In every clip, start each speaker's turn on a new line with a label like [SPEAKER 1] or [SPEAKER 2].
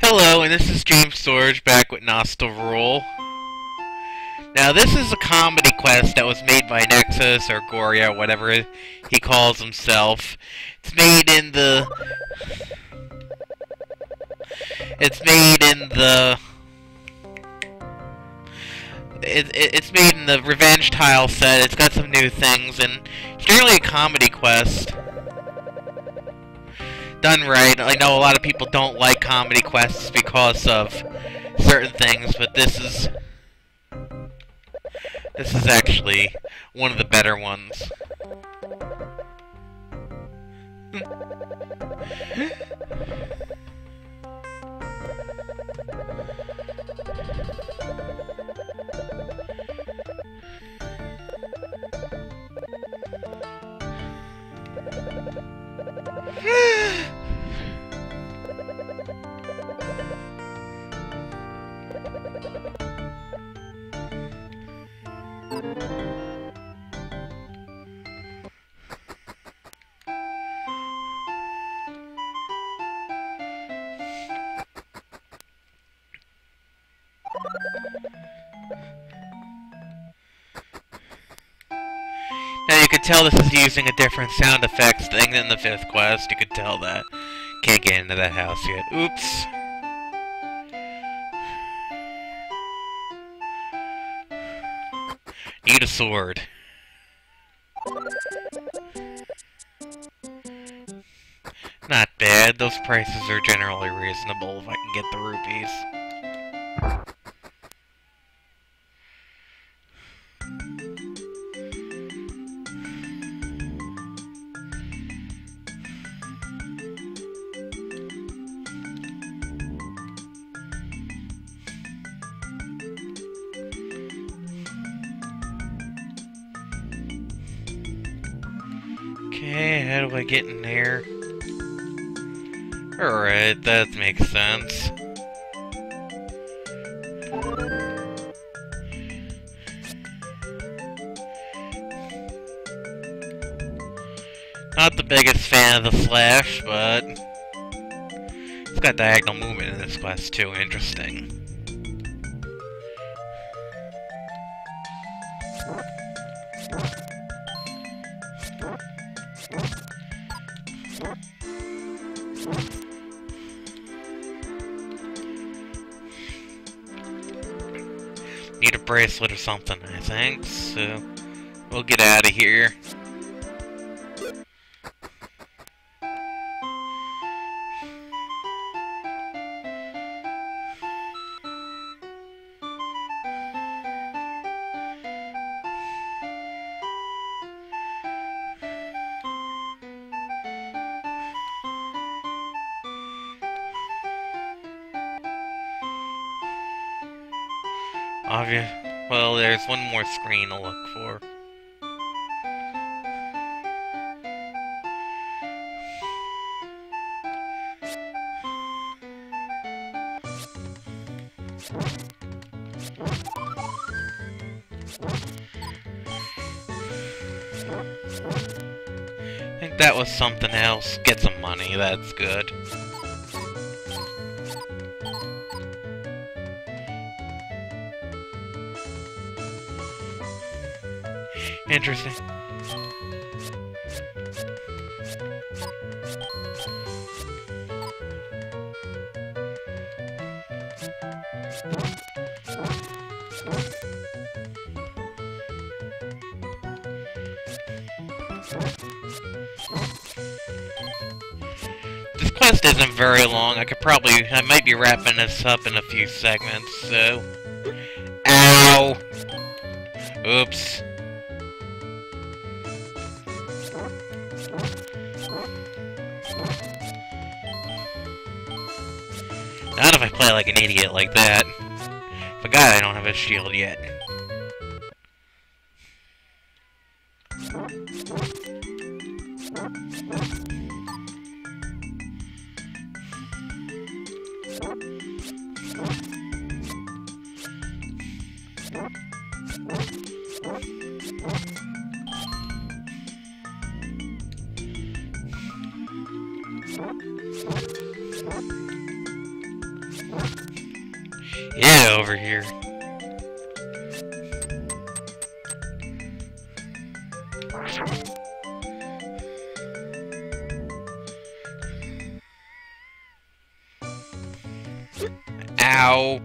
[SPEAKER 1] Hello, and this is James Storage back with Nostalrul. Now, this is a comedy quest that was made by Nexus or Goria, whatever he calls himself. It's made in the. It's made in the. It, it, it's made in the Revenge tile set. It's got some new things, and it's generally a comedy quest done right. I know a lot of people don't like comedy quests because of certain things, but this is this is actually one of the better ones. Yeah. Now you could tell this is using a different sound effects thing than the fifth quest. You could tell that. Can't get into that house yet. Oops. Need a sword. Not bad. Those prices are generally reasonable if I can get the rupees. That makes sense. Not the biggest fan of the Slash, but it's got diagonal movement in this quest too, interesting. Bracelet or something, I think, so we'll get out of here. More screen to look for. I think that was something else. Get some money, that's good. Interesting. This quest isn't very long. I could probably, I might be wrapping this up in a few segments, so... Ow! Oops. Play like an idiot like that. Forgot I don't have a shield yet. Ow.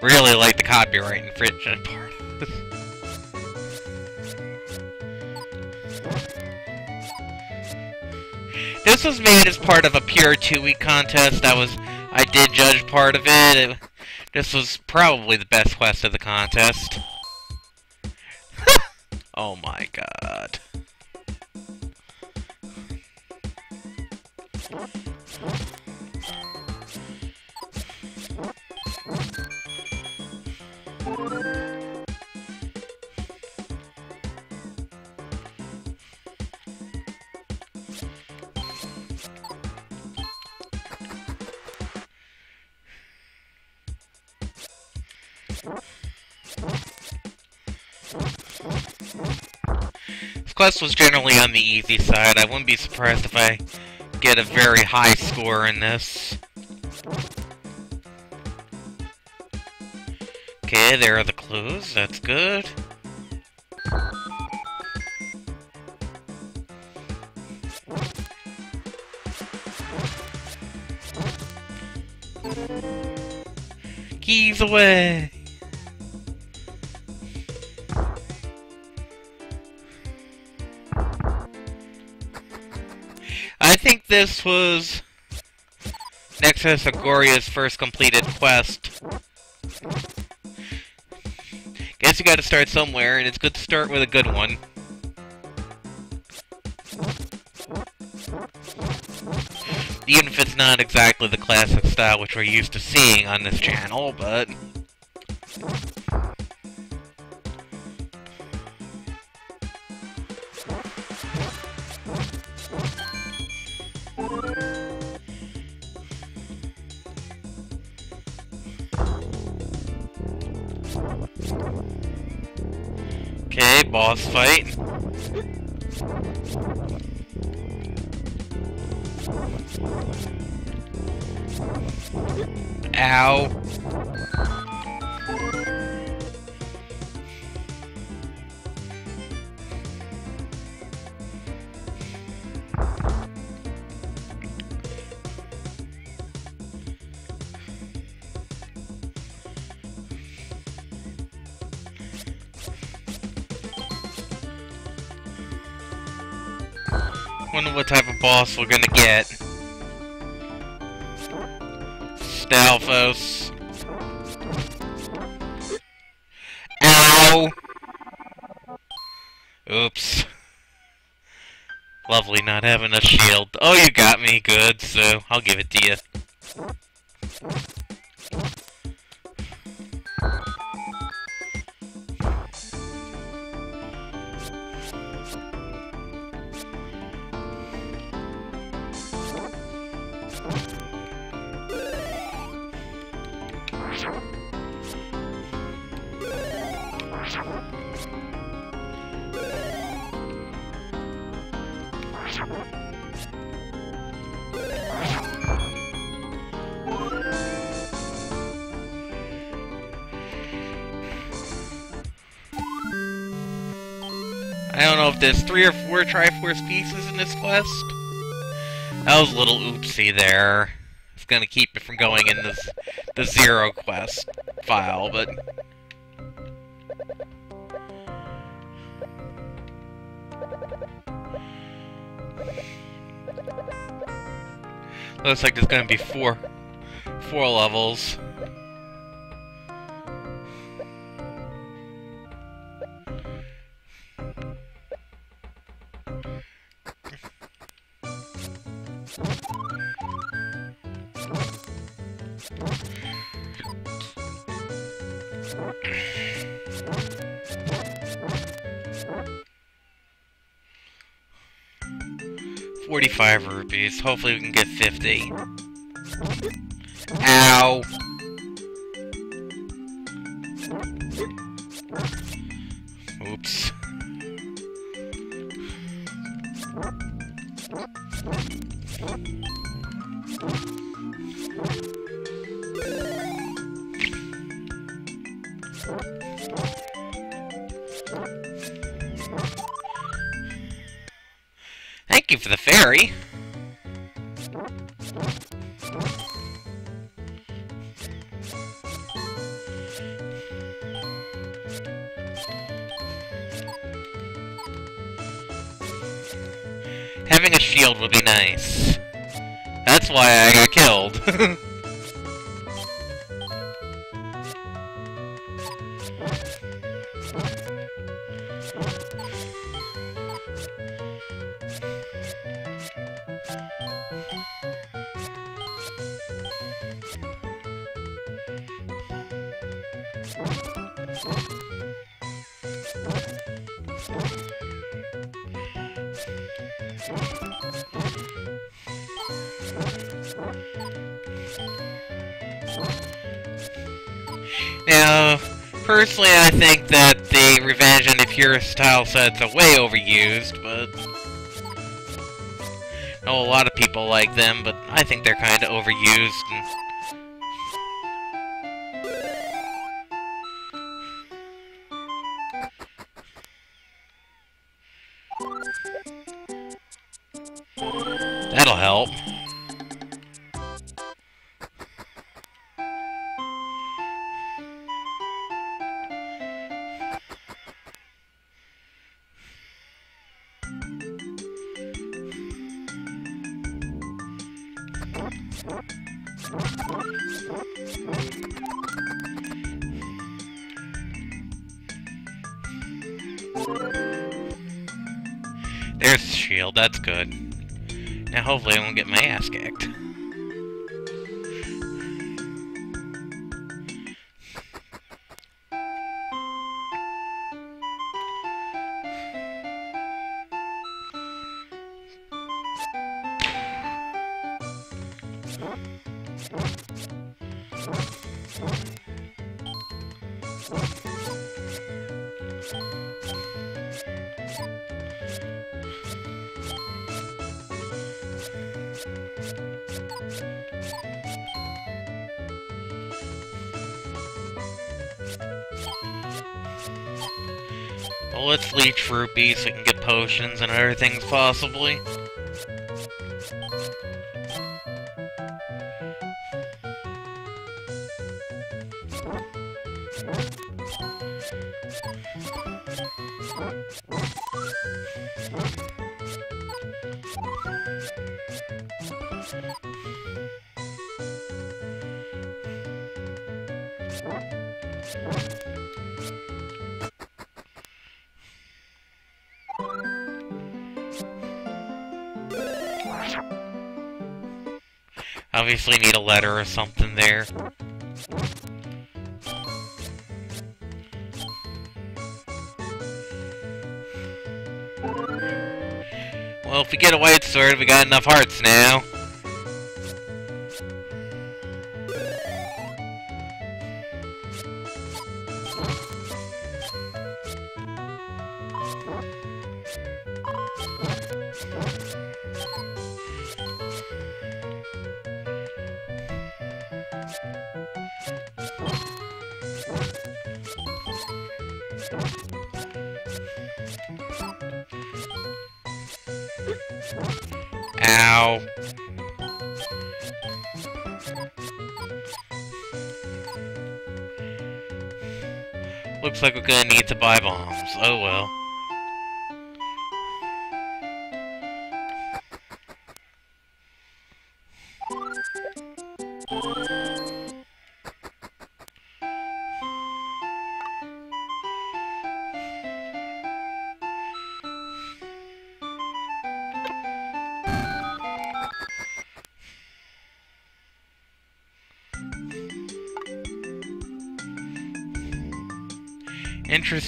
[SPEAKER 1] Really like the copyright infringement part. this was made as part of a pure two-week contest. That was, I did judge part of it. it. This was probably the best quest of the contest. oh my god. This quest was generally on the easy side. I wouldn't be surprised if I get a very high score in this. Okay, there are the clues. That's good. Keys away! This was Nexus Agoria's first completed quest. Guess you gotta start somewhere, and it's good to start with a good one. Even if it's not exactly the classic style which we're used to seeing on this channel, but... boss I wonder what type of boss we're gonna get. Stalfos. Ow! Oops. Lovely not having a shield. Oh, you got me. Good, so I'll give it to you. I don't know if there's three or four Triforce pieces in this quest. That was a little oopsie there. It's gonna keep it from going in this the zero quest file, but looks like there's gonna be four four levels. Forty-five rupees. Hopefully we can get fifty. Ow! Thank you for the fairy. Having a shield would be nice. That's why I got killed. Purist style sets are way overused, but... I know a lot of people like them, but I think they're kind of overused. And... That'll help. That's good. Now hopefully I won't get my ass kicked. Rupees so we can get potions and other things possibly. Obviously need a letter or something there. Well, if we get a white sword, we got enough hearts now. Looks like we're gonna need to buy bombs. Oh well.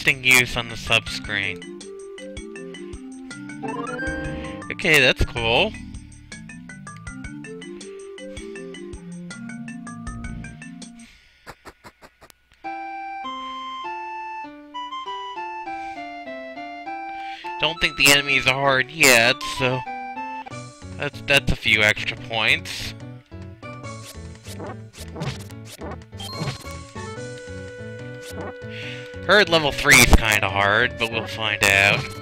[SPEAKER 1] Interesting use on the subscreen. Okay, that's cool. Don't think the enemies are hard yet, so... That's that's a few extra points. Heard level 3 is kinda hard, but we'll find out.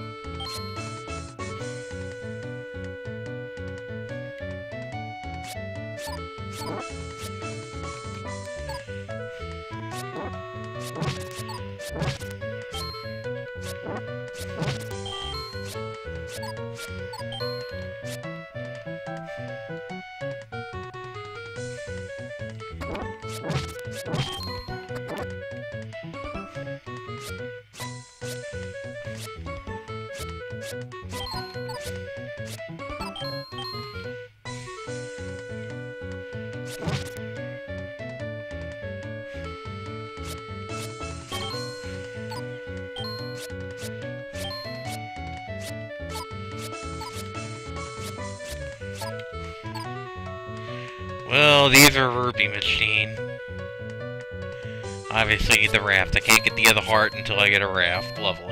[SPEAKER 1] Well, these are rupee machine. Obviously, the raft. I can't get the other heart until I get a raft. Lovely.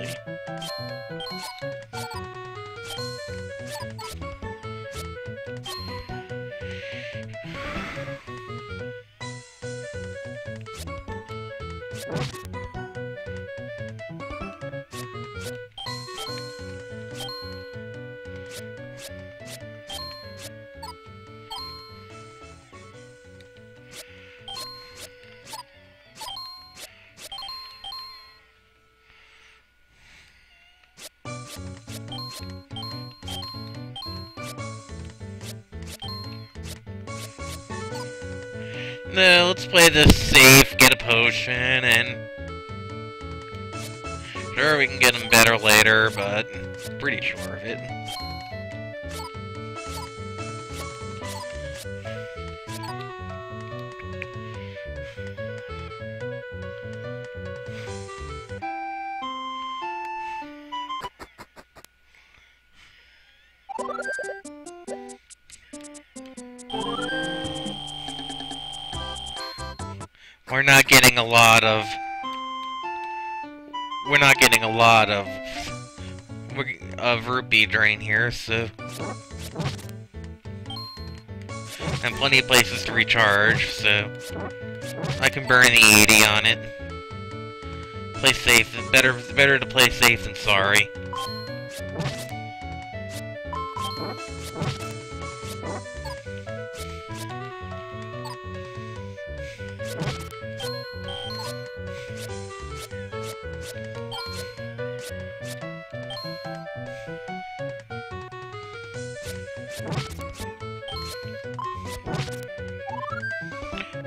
[SPEAKER 1] No, let's play this safe, get a potion, and... Sure, we can get them better later, but pretty sure of it. Getting a lot of... We're not getting a lot of... of rupee drain here, so... And plenty of places to recharge, so... I can burn the 80 on it. Play safe. Better, better to play safe than sorry.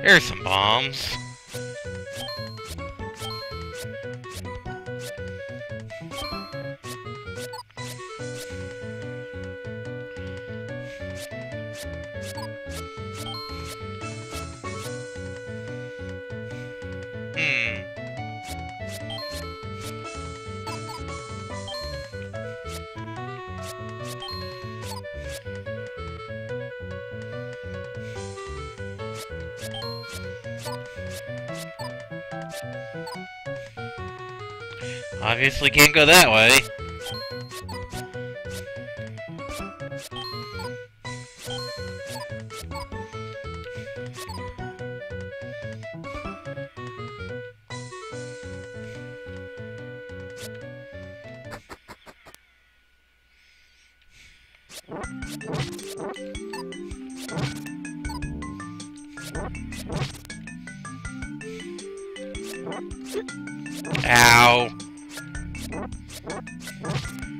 [SPEAKER 1] There's some bombs. Obviously can't go that way. Ow.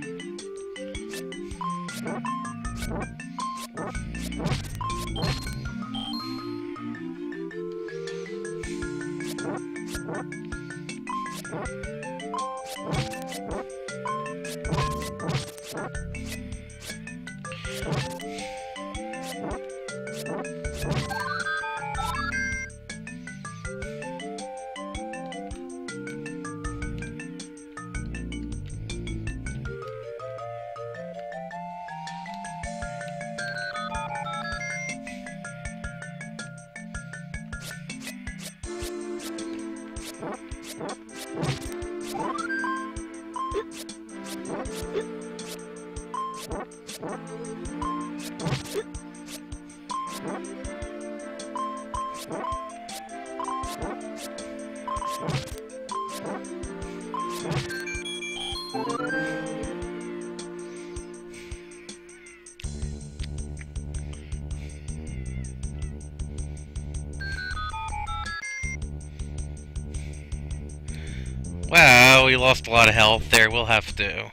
[SPEAKER 1] Lost a lot of health there. We'll have to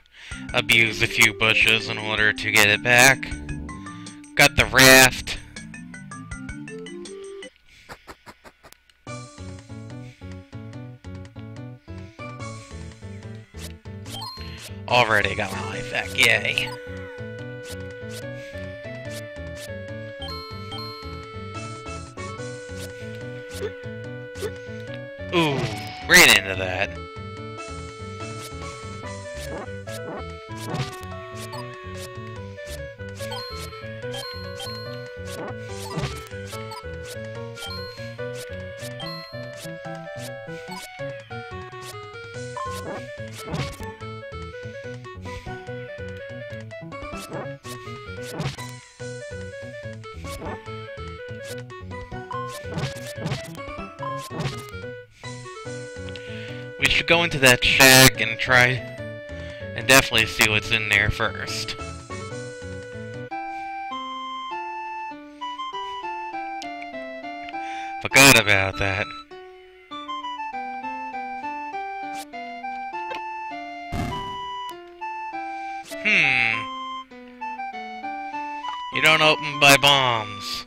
[SPEAKER 1] abuse a few bushes in order to get it back. Got the raft. Already got my life back, yay. Ooh, ran into that. Go into that shack and try and definitely see what's in there first. Forgot about that. Hmm. You don't open by bombs.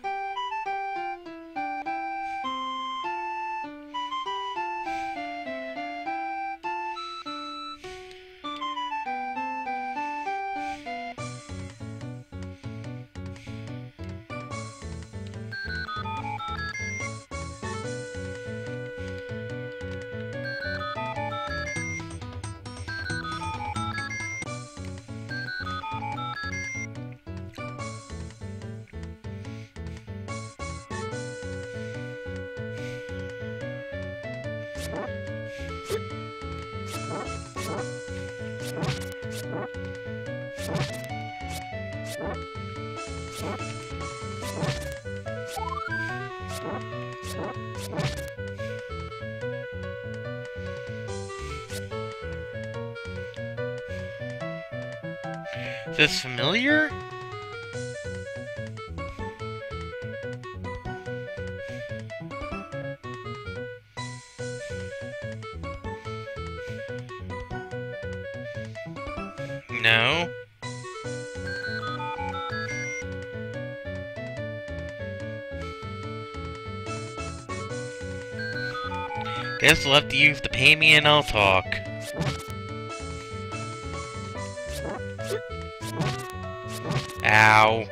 [SPEAKER 1] Familiar? No. Guess we'll have to use the pay me and I'll talk. Now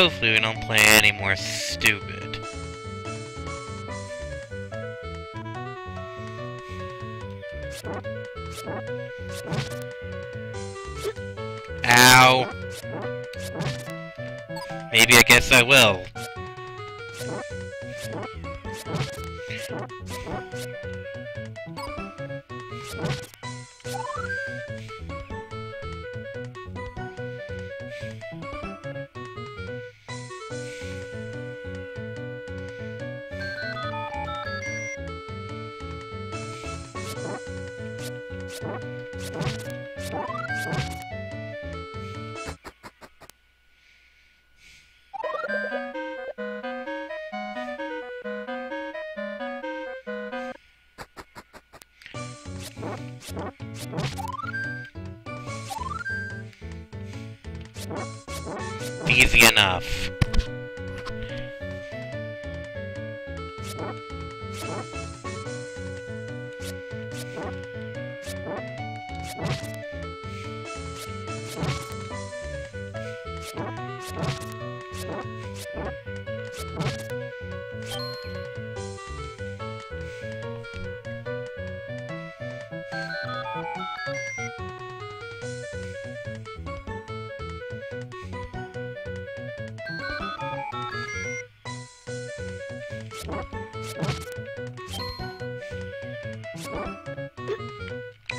[SPEAKER 1] hopefully we don't play any more stupid. Ow! Maybe I guess I will.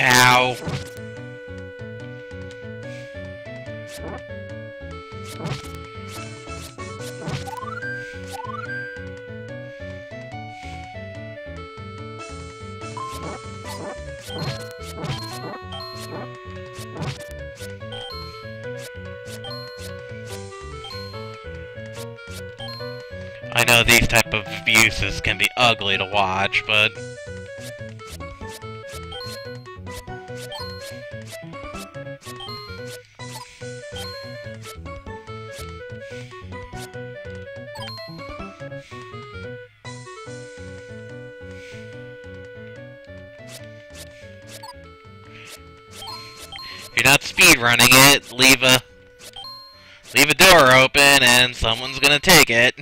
[SPEAKER 1] Ow. I know these type of abuses can be ugly to watch, but... speedrunning it, leave a... Leave a door open and someone's gonna take it.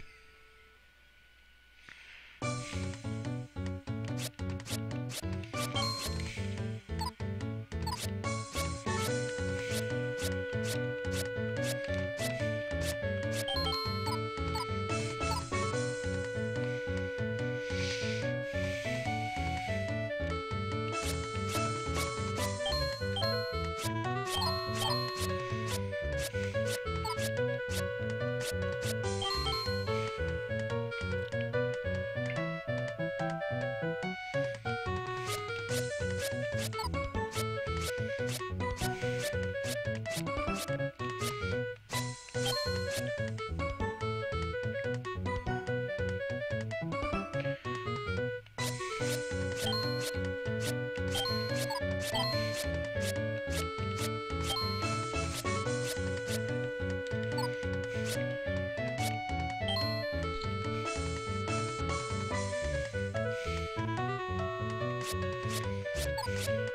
[SPEAKER 1] you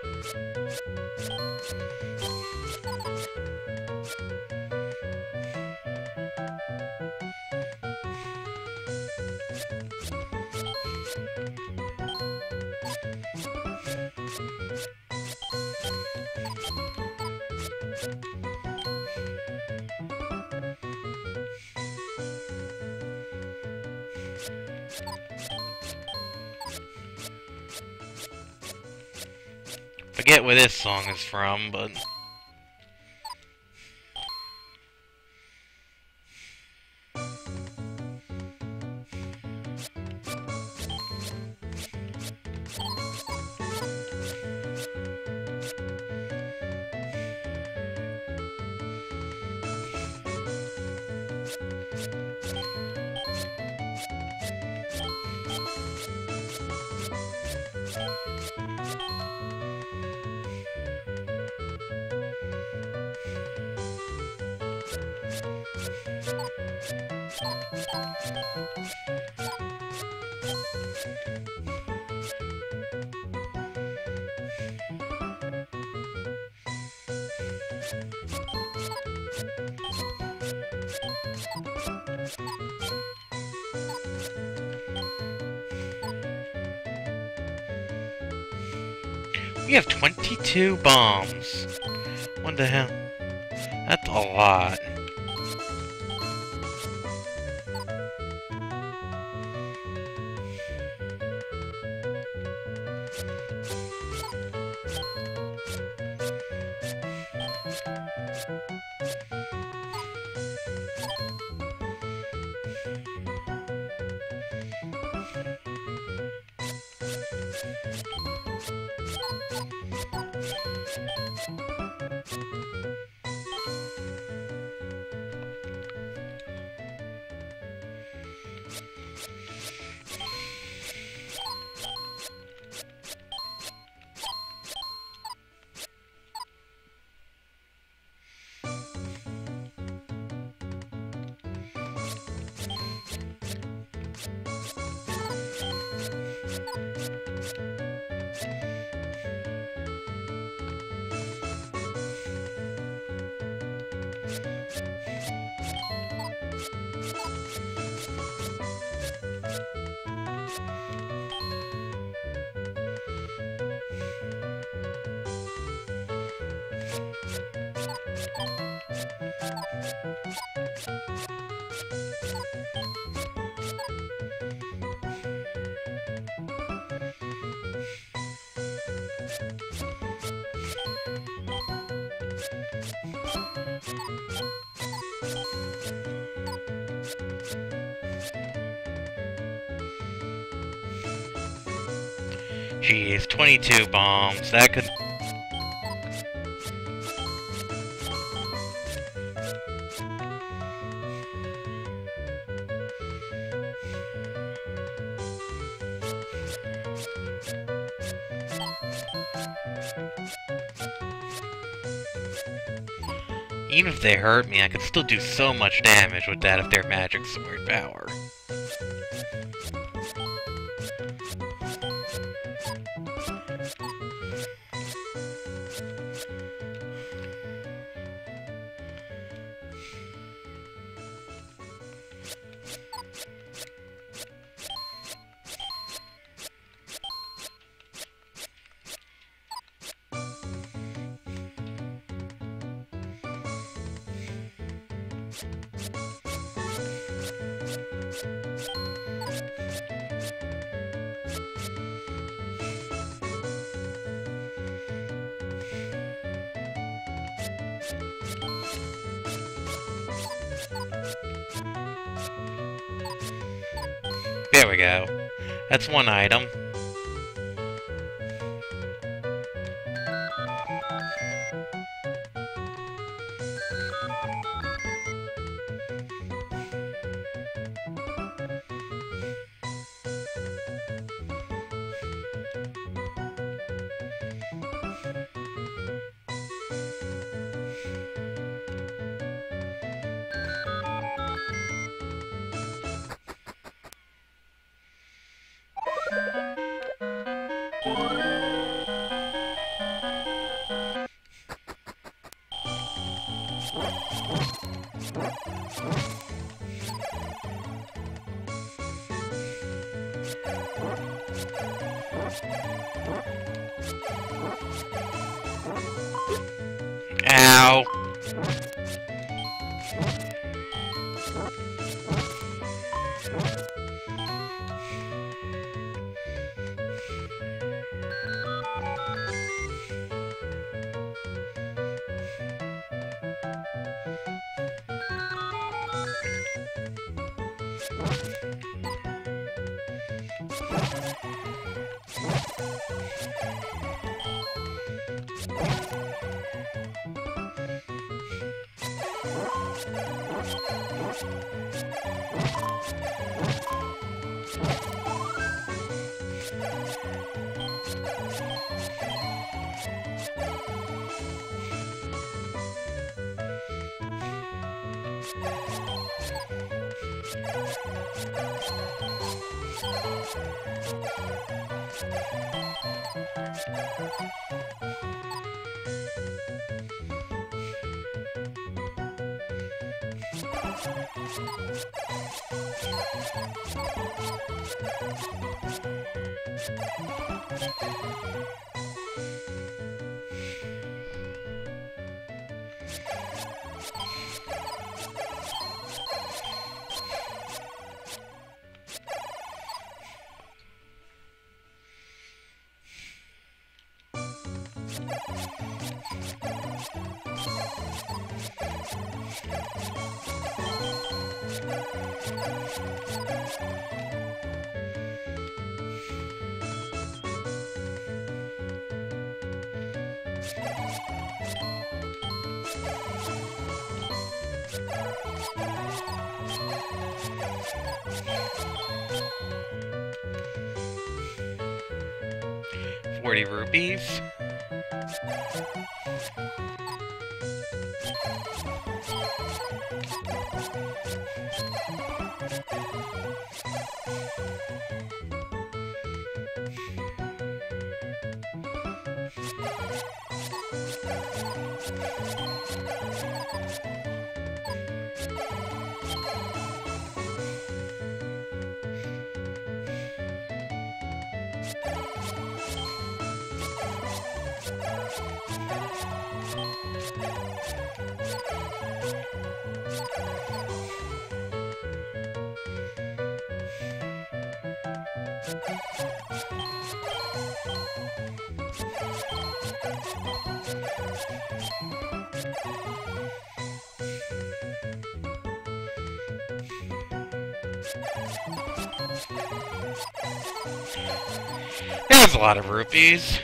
[SPEAKER 1] I forget where this song is from, but... two bombs. What the hell? That's a lot. Jeez, 22 bombs. That could they hurt me, I could still do so much damage with that if they're magic sword power. There we go. That's one item. you Thank 40 rupees. A lot of rupees.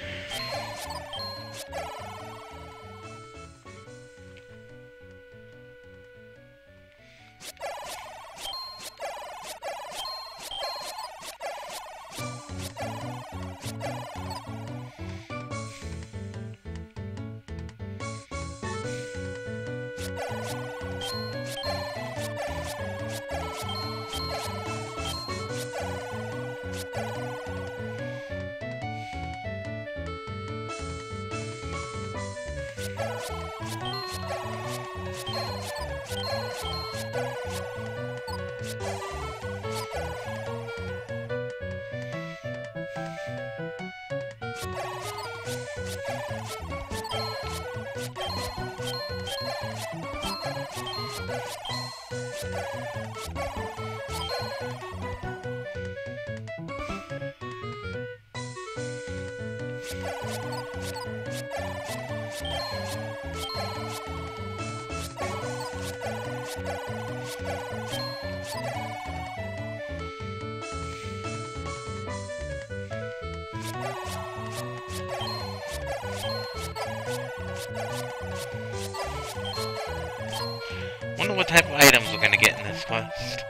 [SPEAKER 1] Wonder what type of items we're gonna get in this quest.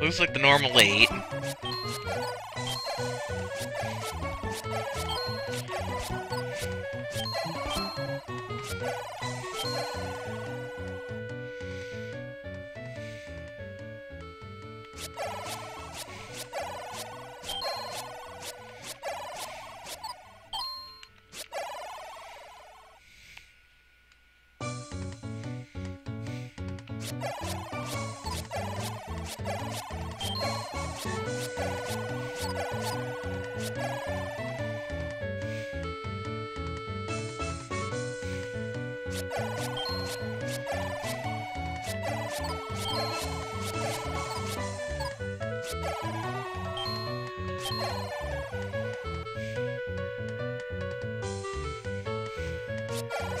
[SPEAKER 1] Looks like the normal eight.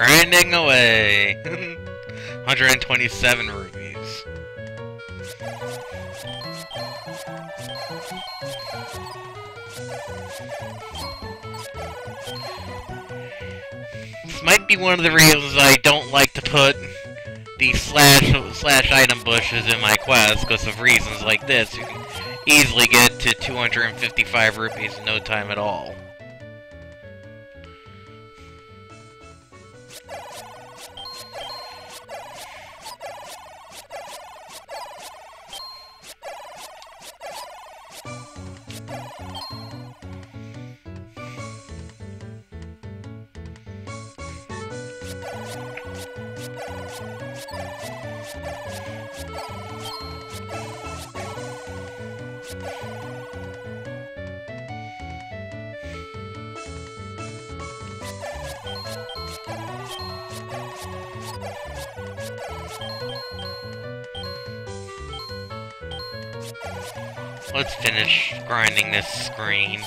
[SPEAKER 1] Grinding away! 127 rupees. This might be one of the reasons I don't like to put the slash slash item bushes in my quest, because of reasons like this. You can easily get to 255 rupees in no time at all. Let's finish grinding this screen.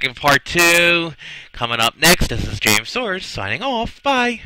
[SPEAKER 1] Back in part two. Coming up next, this is James Swords signing off. Bye.